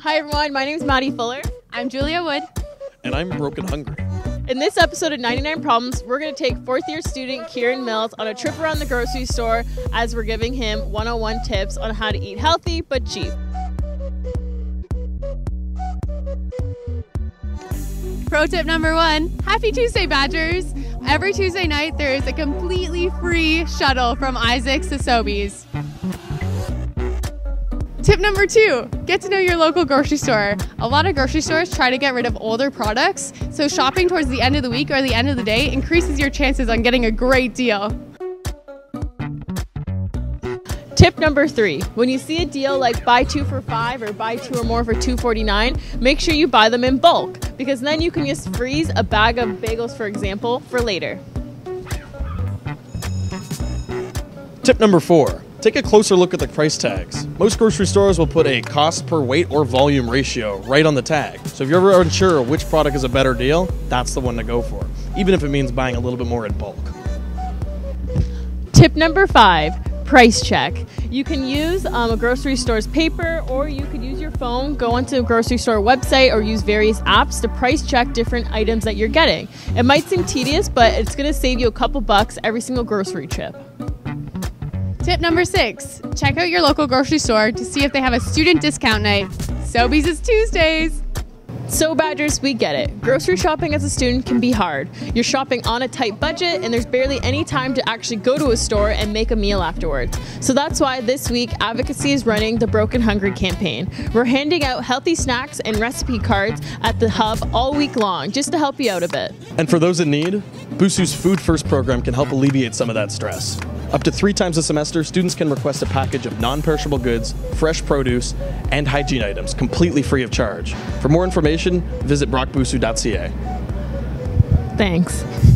Hi everyone, my name is Madi Fuller. I'm Julia Wood. And I'm broken hungry. In this episode of 99 Problems, we're going to take fourth year student Kieran Mills on a trip around the grocery store as we're giving him 101 tips on how to eat healthy but cheap. Pro tip number one Happy Tuesday, Badgers! Every Tuesday night, there is a completely free shuttle from Isaac's to Sobeys. Tip number two get to know your local grocery store. A lot of grocery stores try to get rid of older products, so shopping towards the end of the week or the end of the day increases your chances on getting a great deal. Tip number three when you see a deal like buy two for five or buy two or more for $2.49, make sure you buy them in bulk because then you can just freeze a bag of bagels, for example, for later. Tip number four take a closer look at the price tags. Most grocery stores will put a cost per weight or volume ratio right on the tag. So if you're ever unsure which product is a better deal, that's the one to go for, even if it means buying a little bit more in bulk. Tip number five price check. You can use um, a grocery store's paper or you could use your phone, go onto a grocery store website or use various apps to price check different items that you're getting. It might seem tedious, but it's going to save you a couple bucks every single grocery trip. Tip number six check out your local grocery store to see if they have a student discount night. Sobeys is Tuesdays. So, Badgers, we get it. Grocery shopping as a student can be hard. You're shopping on a tight budget, and there's barely any time to actually go to a store and make a meal afterwards. So, that's why this week, Advocacy is running the Broke and Hungry campaign. We're handing out healthy snacks and recipe cards at the hub all week long just to help you out a bit. And for those in need, BUSU's Food First program can help alleviate some of that stress. Up to three times a semester, students can request a package of non perishable goods, fresh produce, and hygiene items completely free of charge. For more information, visit brockbusu.ca. Thanks.